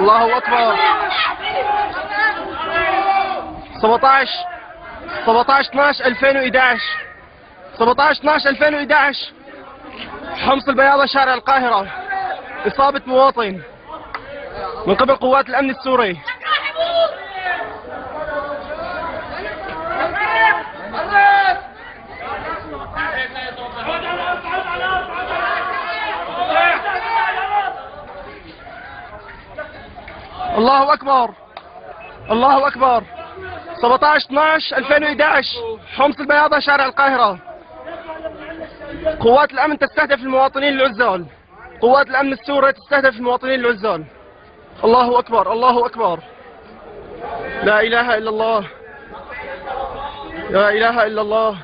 الله أكبر. 17 17 12 2011 17 12 2011 حمص البياضة شارع القاهرة. إصابة مواطن من قبل قوات الأمن السوري. الله أكبر. الله أكبر. 17 12 2011 حمص البياضة شارع القاهرة. قوات الأمن تستهدف المواطنين العزال. قوات الأمن السوري تستهدف المواطنين العزال. الله أكبر الله أكبر. لا إله إلا الله. لا إله إلا الله.